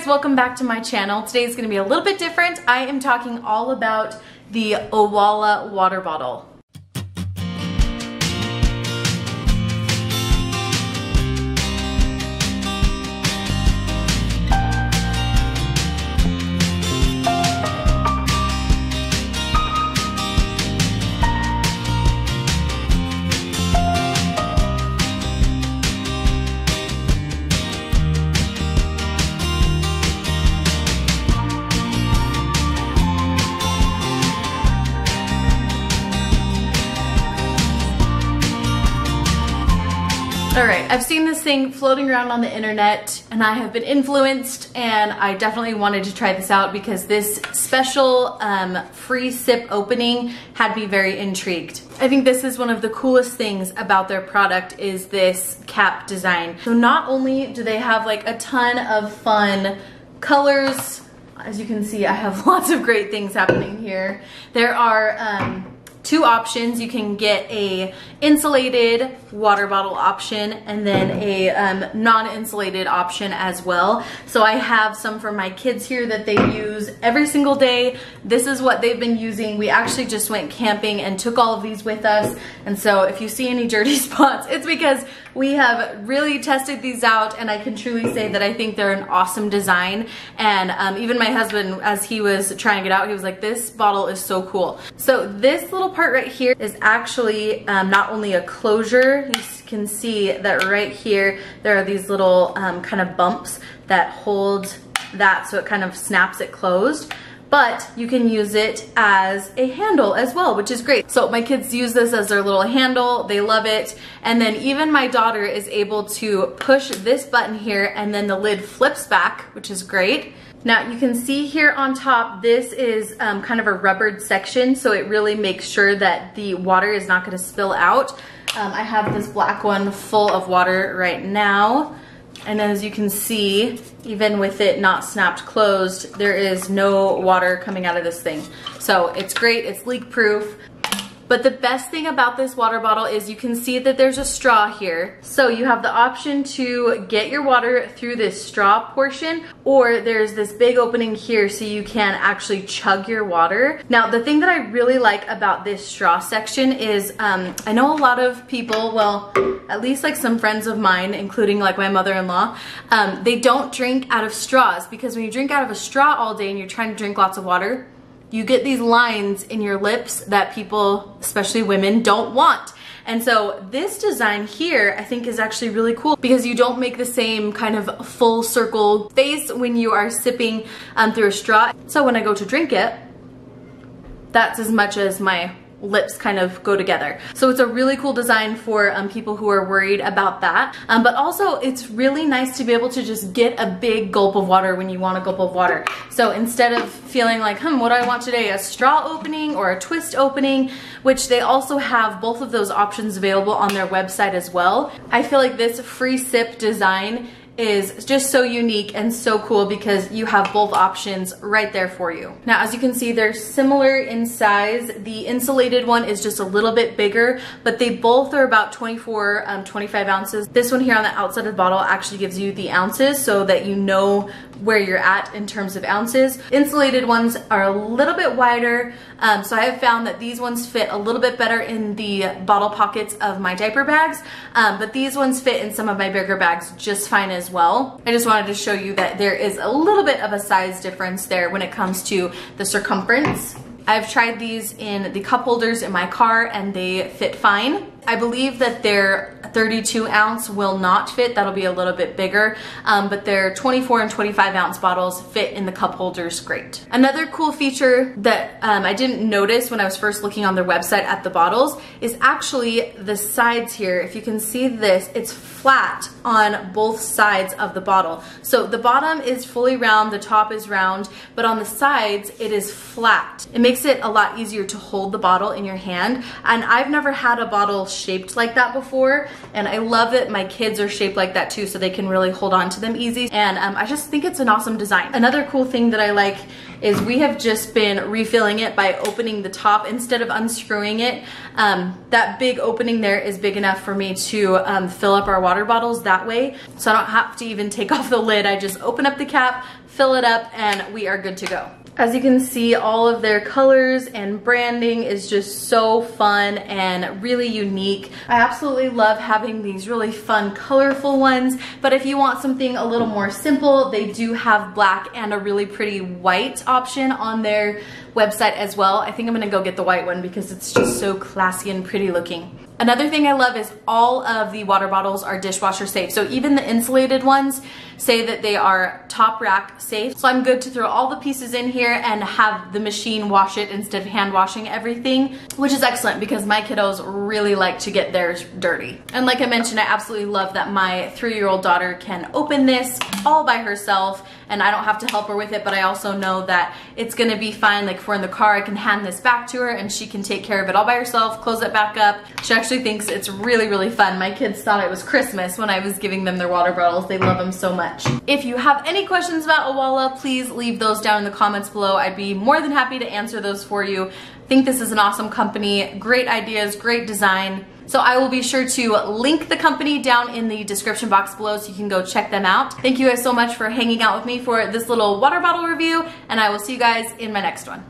guys, welcome back to my channel. Today is gonna be a little bit different. I am talking all about the Owala water bottle. All right, I've seen this thing floating around on the internet and I have been influenced and I definitely wanted to try this out because this special um, free sip opening had me very intrigued. I think this is one of the coolest things about their product is this cap design. So not only do they have like a ton of fun colors, as you can see, I have lots of great things happening here. There are um, two options. You can get a insulated water bottle option and then a um, non-insulated option as well. So I have some for my kids here that they use every single day. This is what they've been using. We actually just went camping and took all of these with us. And so if you see any dirty spots, it's because we have really tested these out and I can truly say that I think they're an awesome design. And um, even my husband, as he was trying it out, he was like, this bottle is so cool. So this little part right here is actually um, not only a closure, you can see that right here, there are these little um, kind of bumps that hold that so it kind of snaps it closed but you can use it as a handle as well, which is great. So my kids use this as their little handle. They love it. And then even my daughter is able to push this button here and then the lid flips back, which is great. Now you can see here on top, this is um, kind of a rubbered section, so it really makes sure that the water is not gonna spill out. Um, I have this black one full of water right now. And as you can see, even with it not snapped closed, there is no water coming out of this thing. So it's great, it's leak proof. But the best thing about this water bottle is you can see that there's a straw here. So you have the option to get your water through this straw portion or there's this big opening here so you can actually chug your water. Now the thing that I really like about this straw section is um, I know a lot of people, well, at least like some friends of mine, including like my mother-in-law, um, they don't drink out of straws because when you drink out of a straw all day and you're trying to drink lots of water, you get these lines in your lips that people, especially women, don't want. And so this design here, I think is actually really cool because you don't make the same kind of full circle face when you are sipping um, through a straw. So when I go to drink it, that's as much as my lips kind of go together. So it's a really cool design for um, people who are worried about that. Um, but also it's really nice to be able to just get a big gulp of water when you want a gulp of water. So instead of feeling like, hmm, what do I want today? A straw opening or a twist opening, which they also have both of those options available on their website as well. I feel like this free sip design is just so unique and so cool because you have both options right there for you. Now, as you can see, they're similar in size. The insulated one is just a little bit bigger, but they both are about 24, um, 25 ounces. This one here on the outside of the bottle actually gives you the ounces so that you know where you're at in terms of ounces. Insulated ones are a little bit wider, um, so I have found that these ones fit a little bit better in the bottle pockets of my diaper bags, um, but these ones fit in some of my bigger bags just fine as well. I just wanted to show you that there is a little bit of a size difference there when it comes to the circumference. I've tried these in the cup holders in my car and they fit fine. I believe that their 32 ounce will not fit, that'll be a little bit bigger, um, but their 24 and 25 ounce bottles fit in the cup holders great. Another cool feature that um, I didn't notice when I was first looking on their website at the bottles is actually the sides here. If you can see this, it's flat on both sides of the bottle. So the bottom is fully round, the top is round, but on the sides it is flat. It makes it a lot easier to hold the bottle in your hand, and I've never had a bottle shaped like that before. And I love that my kids are shaped like that too so they can really hold on to them easy. And um, I just think it's an awesome design. Another cool thing that I like is we have just been refilling it by opening the top instead of unscrewing it. Um, that big opening there is big enough for me to um, fill up our water bottles that way. So I don't have to even take off the lid. I just open up the cap, fill it up, and we are good to go. As you can see, all of their colors and branding is just so fun and really unique. I absolutely love having these really fun, colorful ones, but if you want something a little more simple, they do have black and a really pretty white option on their website as well. I think I'm gonna go get the white one because it's just so classy and pretty looking. Another thing I love is all of the water bottles are dishwasher safe. So even the insulated ones say that they are top rack safe. So I'm good to throw all the pieces in here and have the machine wash it instead of hand washing everything, which is excellent because my kiddos really like to get theirs dirty. And like I mentioned, I absolutely love that my three-year-old daughter can open this all by herself and I don't have to help her with it, but I also know that it's gonna be fine. Like if we're in the car, I can hand this back to her and she can take care of it all by herself, close it back up. She actually thinks it's really, really fun. My kids thought it was Christmas when I was giving them their water bottles. They love them so much. If you have any questions about Owala, please leave those down in the comments below. I'd be more than happy to answer those for you. I think this is an awesome company, great ideas, great design. So I will be sure to link the company down in the description box below so you can go check them out. Thank you guys so much for hanging out with me for this little water bottle review and I will see you guys in my next one.